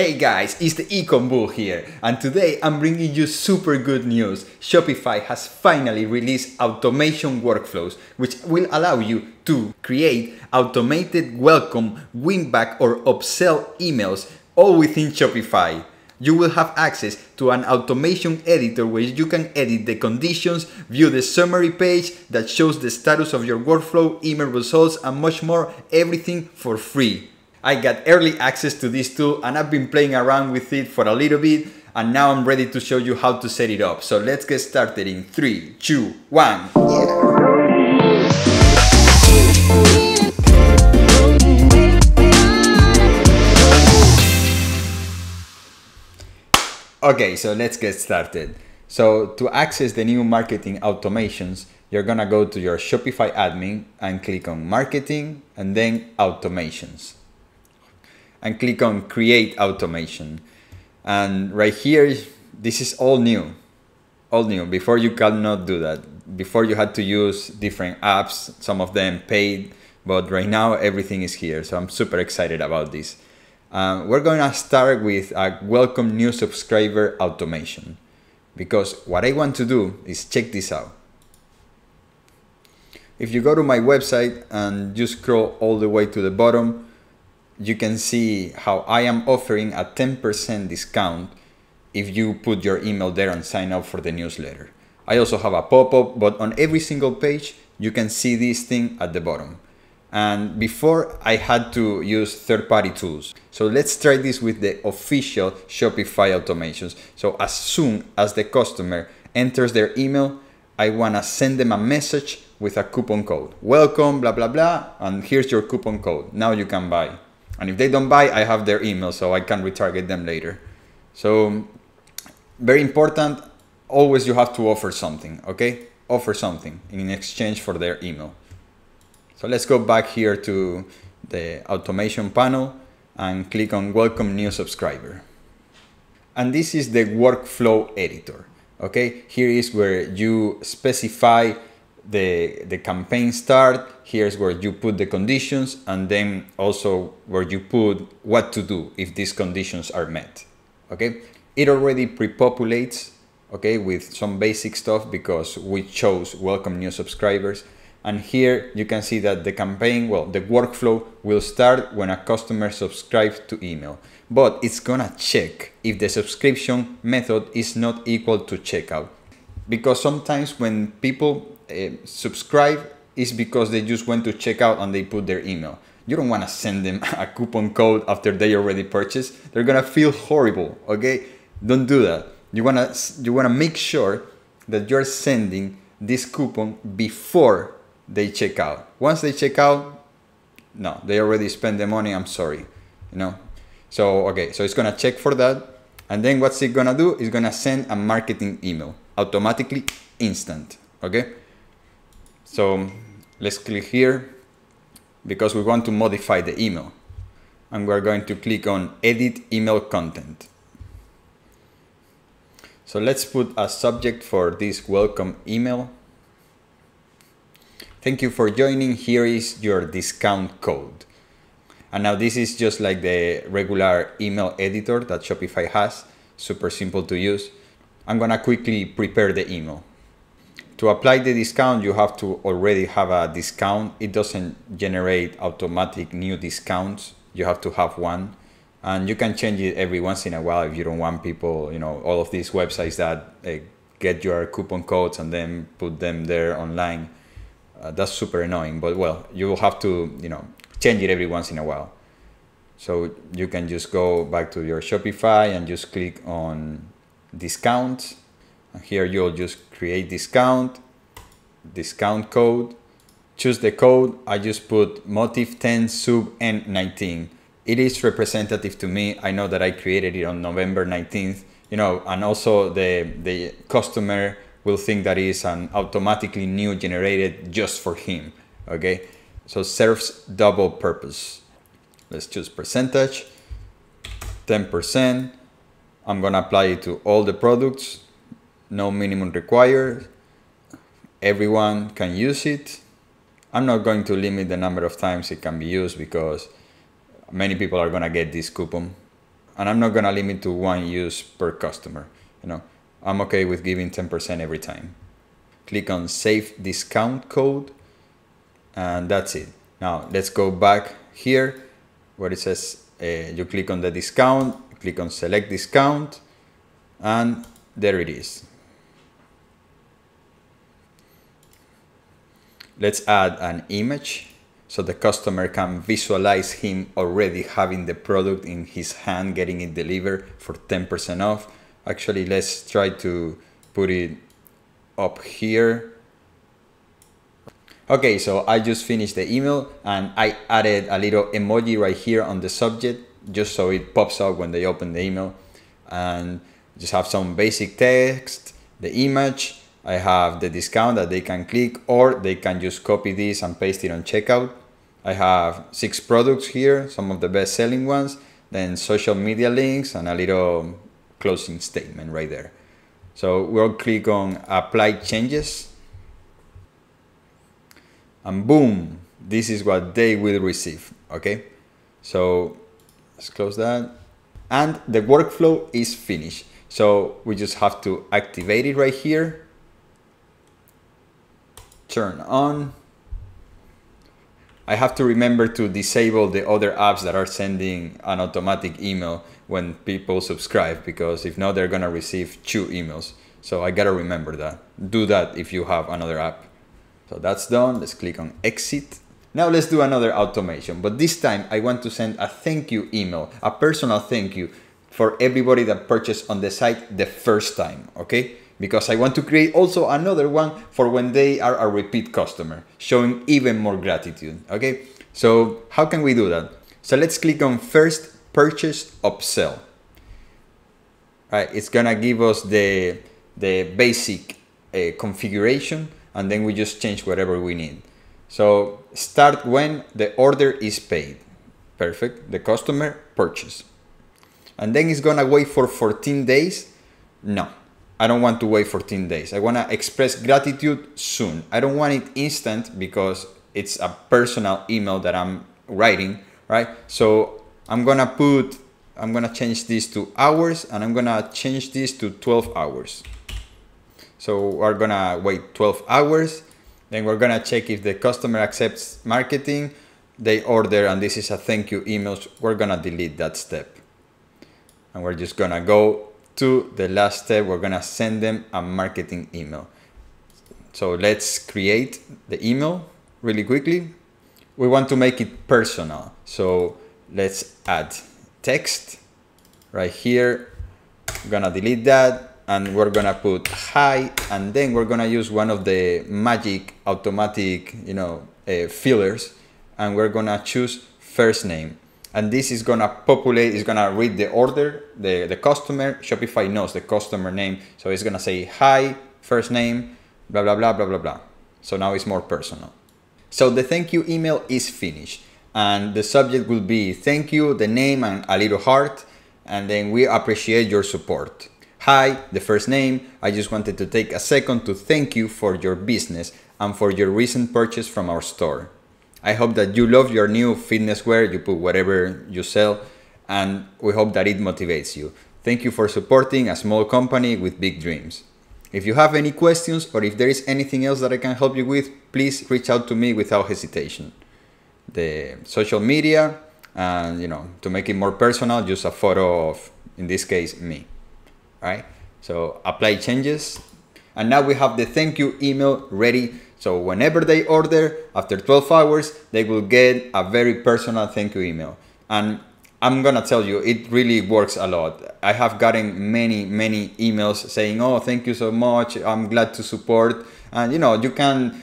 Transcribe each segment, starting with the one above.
Hey guys, it's the Ecom Bull here, and today I'm bringing you super good news. Shopify has finally released automation workflows, which will allow you to create automated welcome, winback, or upsell emails all within Shopify. You will have access to an automation editor where you can edit the conditions, view the summary page that shows the status of your workflow, email results, and much more, everything for free. I got early access to this tool and I've been playing around with it for a little bit and now I'm ready to show you how to set it up. So let's get started in 3, 2, 1. Yeah. Okay, so let's get started. So to access the new marketing automations, you're gonna go to your Shopify admin and click on marketing and then automations and click on create automation. And right here, this is all new, all new. Before you cannot do that. Before you had to use different apps, some of them paid, but right now everything is here. So I'm super excited about this. Uh, we're going to start with a welcome new subscriber automation because what I want to do is check this out. If you go to my website and you scroll all the way to the bottom, you can see how I am offering a 10% discount if you put your email there and sign up for the newsletter. I also have a pop-up, but on every single page, you can see this thing at the bottom. And before I had to use third-party tools. So let's try this with the official Shopify automations. So as soon as the customer enters their email, I wanna send them a message with a coupon code. Welcome, blah, blah, blah, and here's your coupon code. Now you can buy. And if they don't buy, I have their email so I can retarget them later. So very important, always you have to offer something, okay? Offer something in exchange for their email. So let's go back here to the automation panel and click on welcome new subscriber. And this is the workflow editor, okay? Here is where you specify the, the campaign start, here's where you put the conditions, and then also where you put what to do if these conditions are met, okay? It already pre-populates, okay, with some basic stuff because we chose welcome new subscribers. And here you can see that the campaign, well, the workflow will start when a customer subscribes to email, but it's gonna check if the subscription method is not equal to checkout. Because sometimes when people uh, subscribe is because they just went to checkout and they put their email. You don't want to send them a coupon code after they already purchased. They're gonna feel horrible. Okay, don't do that. You wanna you wanna make sure that you're sending this coupon before they check out. Once they check out, no, they already spent the money. I'm sorry, you know. So okay, so it's gonna check for that, and then what's it gonna do? It's gonna send a marketing email automatically, instant. Okay. So let's click here because we want to modify the email. And we're going to click on edit email content. So let's put a subject for this welcome email. Thank you for joining. Here is your discount code. And now this is just like the regular email editor that Shopify has. Super simple to use. I'm gonna quickly prepare the email to apply the discount, you have to already have a discount. It doesn't generate automatic new discounts. You have to have one. And you can change it every once in a while if you don't want people, you know, all of these websites that uh, get your coupon codes and then put them there online. Uh, that's super annoying, but well, you will have to, you know, change it every once in a while. So you can just go back to your Shopify and just click on discounts and here you'll just create discount, discount code, choose the code. I just put motif 10 sub N19. It is representative to me. I know that I created it on November 19th, you know, and also the, the customer will think that is an automatically new generated just for him, okay? So serves double purpose. Let's choose percentage, 10%. I'm gonna apply it to all the products no minimum required. Everyone can use it. I'm not going to limit the number of times it can be used because many people are going to get this coupon. and I'm not gonna limit to one use per customer. You know, I'm okay with giving 10% every time. Click on save discount code and that's it. Now let's go back here where it says uh, you click on the discount, click on select discount and there it is. Let's add an image so the customer can visualize him already having the product in his hand, getting it delivered for 10% off. Actually, let's try to put it up here. Okay, so I just finished the email and I added a little emoji right here on the subject just so it pops up when they open the email and just have some basic text, the image, I have the discount that they can click or they can just copy this and paste it on checkout. I have six products here, some of the best selling ones, then social media links and a little closing statement right there. So we'll click on apply changes and boom, this is what they will receive, okay? So let's close that. And the workflow is finished. So we just have to activate it right here turn on. I have to remember to disable the other apps that are sending an automatic email when people subscribe because if not, they're gonna receive two emails. So I gotta remember that. Do that if you have another app. So that's done. Let's click on exit. Now let's do another automation, but this time I want to send a thank you email, a personal thank you for everybody that purchased on the site the first time, okay? Because I want to create also another one for when they are a repeat customer, showing even more gratitude. Okay, so how can we do that? So let's click on first purchase upsell. All right, it's gonna give us the, the basic uh, configuration and then we just change whatever we need. So start when the order is paid. Perfect, the customer purchase. And then it's gonna wait for 14 days. No, I don't want to wait 14 days. I want to express gratitude soon. I don't want it instant because it's a personal email that I'm writing, right? So I'm gonna put, I'm gonna change this to hours and I'm gonna change this to 12 hours. So we're gonna wait 12 hours. Then we're gonna check if the customer accepts marketing. They order and this is a thank you email. We're gonna delete that step. And we're just gonna go to the last step, we're gonna send them a marketing email. So let's create the email really quickly. We want to make it personal. So let's add text right here. I'm gonna delete that and we're gonna put hi and then we're gonna use one of the magic automatic you know uh, fillers and we're gonna choose first name and this is gonna populate, it's gonna read the order, the, the customer, Shopify knows the customer name, so it's gonna say hi, first name, blah, blah, blah, blah, blah, blah. So now it's more personal. So the thank you email is finished and the subject will be thank you, the name and a little heart, and then we appreciate your support. Hi, the first name, I just wanted to take a second to thank you for your business and for your recent purchase from our store. I hope that you love your new fitness wear, you put whatever you sell, and we hope that it motivates you. Thank you for supporting a small company with big dreams. If you have any questions or if there is anything else that I can help you with, please reach out to me without hesitation. The social media, and you know, to make it more personal, use a photo of, in this case, me. All right? So apply changes. And now we have the thank you email ready so whenever they order, after 12 hours, they will get a very personal thank you email. And I'm gonna tell you, it really works a lot. I have gotten many, many emails saying, oh, thank you so much. I'm glad to support. And you know, you can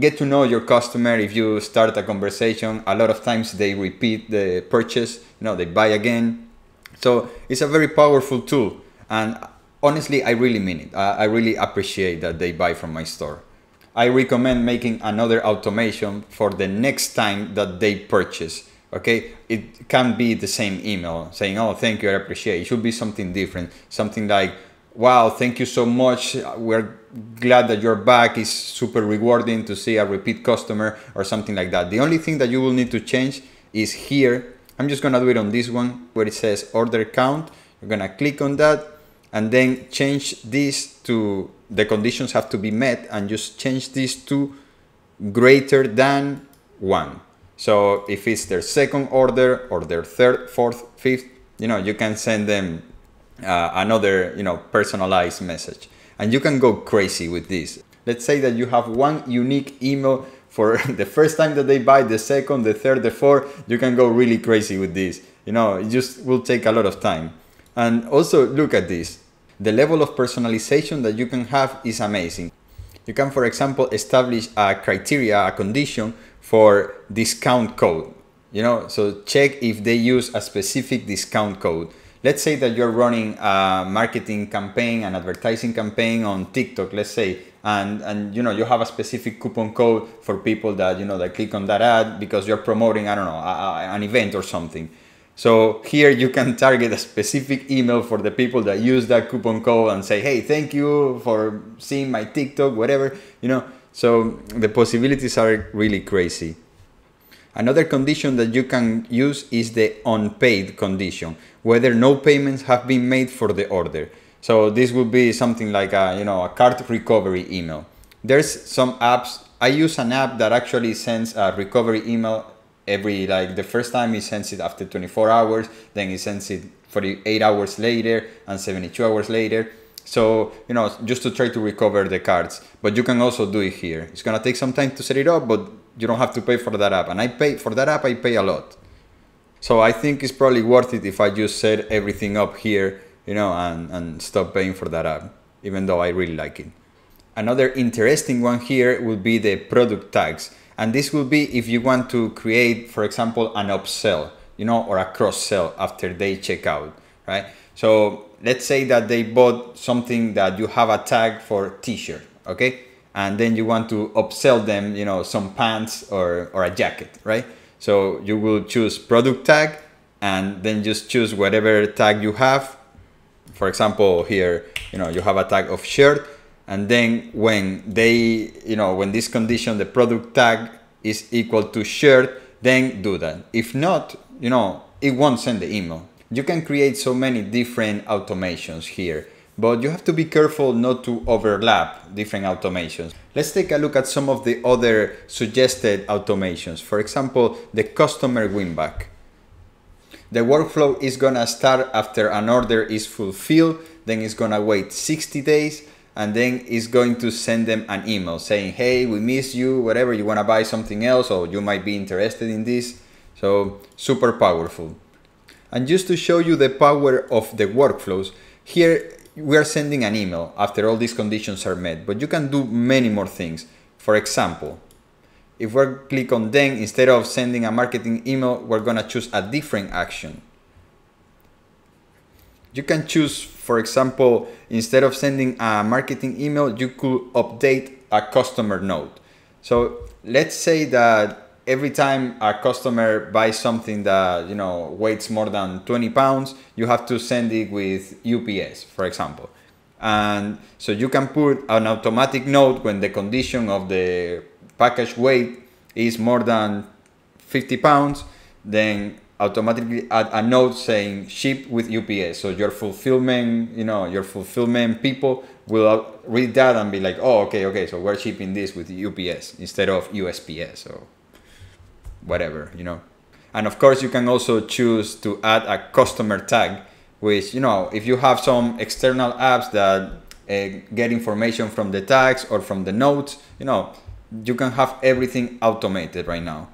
get to know your customer if you start a conversation. A lot of times they repeat the purchase, you know, they buy again. So it's a very powerful tool. And honestly, I really mean it. I really appreciate that they buy from my store. I recommend making another automation for the next time that they purchase. Okay, it can be the same email saying, "Oh, thank you, I appreciate." It should be something different, something like, "Wow, thank you so much. We're glad that you're back. It's super rewarding to see a repeat customer," or something like that. The only thing that you will need to change is here I'm just gonna do it on this one where it says order count. You're gonna click on that and then change this to the conditions have to be met and just change this to greater than one. So if it's their second order or their third, fourth, fifth, you know, you can send them uh, another, you know, personalized message. And you can go crazy with this. Let's say that you have one unique email for the first time that they buy, the second, the third, the fourth, you can go really crazy with this. You know, it just will take a lot of time. And also look at this. The level of personalization that you can have is amazing. You can, for example, establish a criteria, a condition for discount code. You know, so check if they use a specific discount code. Let's say that you're running a marketing campaign, an advertising campaign on TikTok, let's say, and, and you know, you have a specific coupon code for people that, you know, that click on that ad because you're promoting, I don't know, a, a, an event or something. So here you can target a specific email for the people that use that coupon code and say, hey, thank you for seeing my TikTok, whatever, you know. So the possibilities are really crazy. Another condition that you can use is the unpaid condition, whether no payments have been made for the order. So this would be something like a, you know, a cart recovery email. There's some apps, I use an app that actually sends a recovery email every like the first time he sends it after 24 hours then he sends it 48 hours later and 72 hours later. So you know just to try to recover the cards. But you can also do it here. It's gonna take some time to set it up but you don't have to pay for that app. And i pay for that app i pay a lot. So i think it's probably worth it if i just set everything up here you know and, and stop paying for that app even though i really like it. Another interesting one here would be the product tags and this will be if you want to create, for example, an upsell, you know, or a cross sell after they check out, right? So let's say that they bought something that you have a tag for t-shirt, okay? And then you want to upsell them, you know, some pants or, or a jacket, right? So you will choose product tag and then just choose whatever tag you have. For example, here, you know, you have a tag of shirt and then when they you know when this condition the product tag is equal to shirt then do that if not you know it won't send the email you can create so many different automations here but you have to be careful not to overlap different automations. Let's take a look at some of the other suggested automations. For example, the customer winback. The workflow is gonna start after an order is fulfilled, then it's gonna wait 60 days, and then it's going to send them an email saying, hey, we miss you, whatever, you want to buy something else, or you might be interested in this. So, super powerful. And just to show you the power of the workflows, here we are sending an email after all these conditions are met, but you can do many more things. For example, if we click on then, instead of sending a marketing email, we're gonna choose a different action. You can choose for example, instead of sending a marketing email, you could update a customer note. So let's say that every time a customer buys something that you know weighs more than 20 pounds, you have to send it with UPS, for example. And so you can put an automatic note when the condition of the package weight is more than 50 pounds, then automatically add a note saying ship with UPS. So your fulfillment, you know, your fulfillment people will read that and be like, oh, okay, okay, so we're shipping this with UPS instead of USPS or whatever, you know. And of course, you can also choose to add a customer tag, which, you know, if you have some external apps that uh, get information from the tags or from the notes, you know, you can have everything automated right now.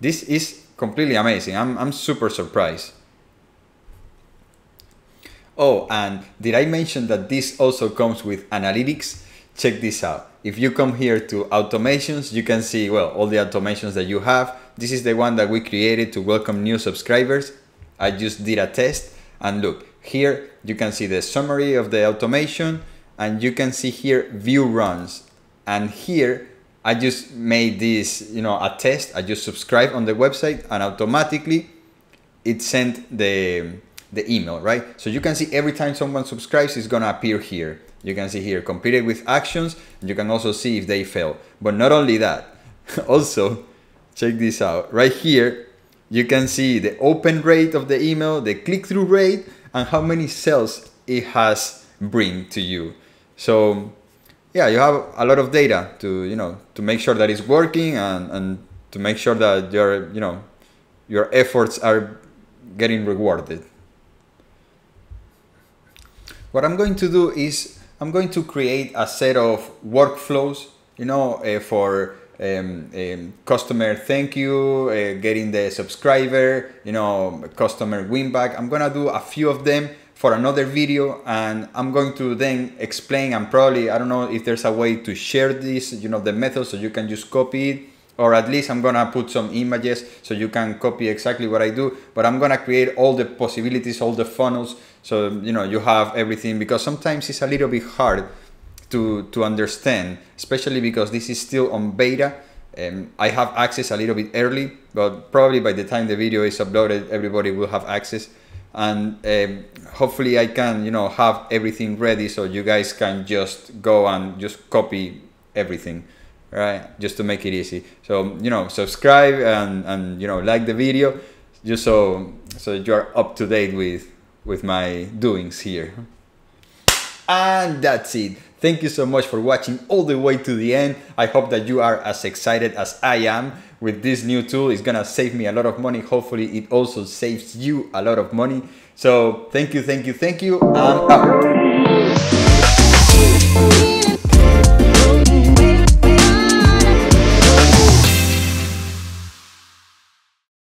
This is completely amazing. I'm, I'm super surprised. Oh, and did I mention that this also comes with analytics? Check this out. If you come here to automations, you can see, well, all the automations that you have. This is the one that we created to welcome new subscribers. I just did a test and look, here you can see the summary of the automation and you can see here view runs. And here I just made this, you know, a test. I just subscribed on the website and automatically it sent the the email, right? So you can see every time someone subscribes, it's gonna appear here. You can see here completed with actions, you can also see if they fail. But not only that, also check this out. Right here, you can see the open rate of the email, the click-through rate, and how many sales it has bring to you. So yeah, you have a lot of data to you know to make sure that it's working and, and to make sure that your you know your efforts are getting rewarded. What I'm going to do is I'm going to create a set of workflows, you know, uh, for um, um, customer thank you, uh, getting the subscriber, you know, customer win back. I'm gonna do a few of them for another video and I'm going to then explain and probably, I don't know if there's a way to share this, you know, the method so you can just copy it or at least I'm gonna put some images so you can copy exactly what I do but I'm gonna create all the possibilities all the funnels so you know you have everything because sometimes it's a little bit hard to to understand especially because this is still on beta um, I have access a little bit early but probably by the time the video is uploaded everybody will have access and um, hopefully I can you know have everything ready so you guys can just go and just copy everything right? Just to make it easy. So you know subscribe and and you know like the video just so so you're up to date with with my doings here. And that's it. Thank you so much for watching all the way to the end. I hope that you are as excited as i am with this new tool it's gonna save me a lot of money. Hopefully it also saves you a lot of money. So thank you thank you thank you and out